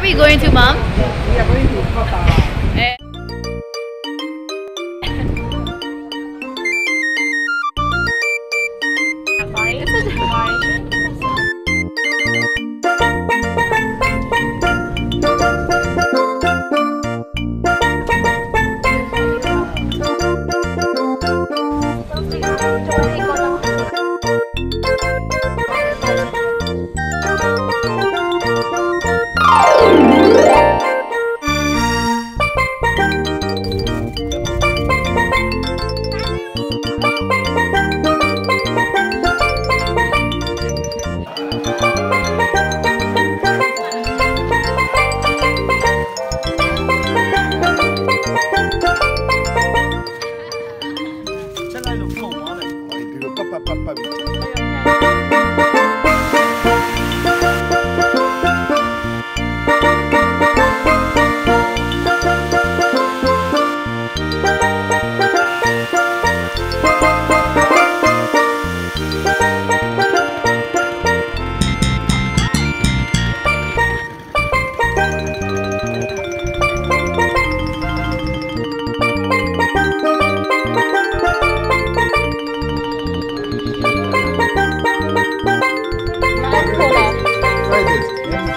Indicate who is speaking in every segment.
Speaker 1: are we going to, Mom?
Speaker 2: We are going to. 爸
Speaker 1: 爸
Speaker 3: Try this.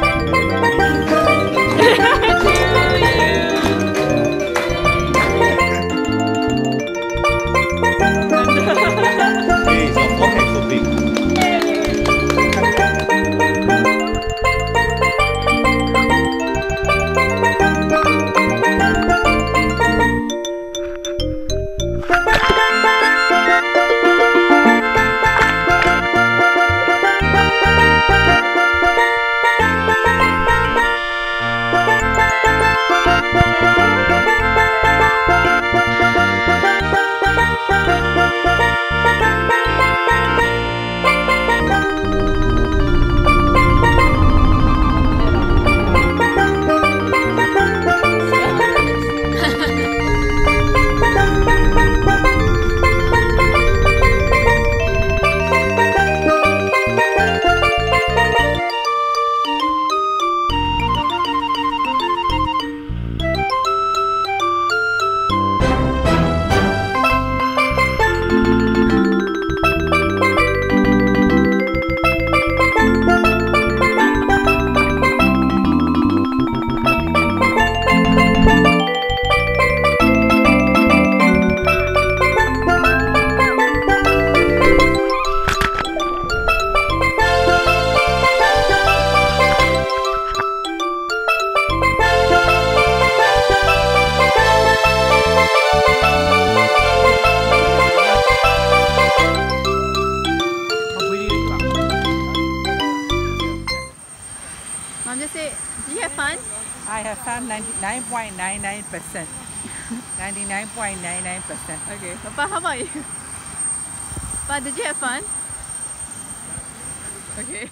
Speaker 1: Mom just say, did you have fun?
Speaker 2: I have fun 99.99%. 99.99%.
Speaker 1: Okay. Papa, how about you? Papa, did you have fun? Okay.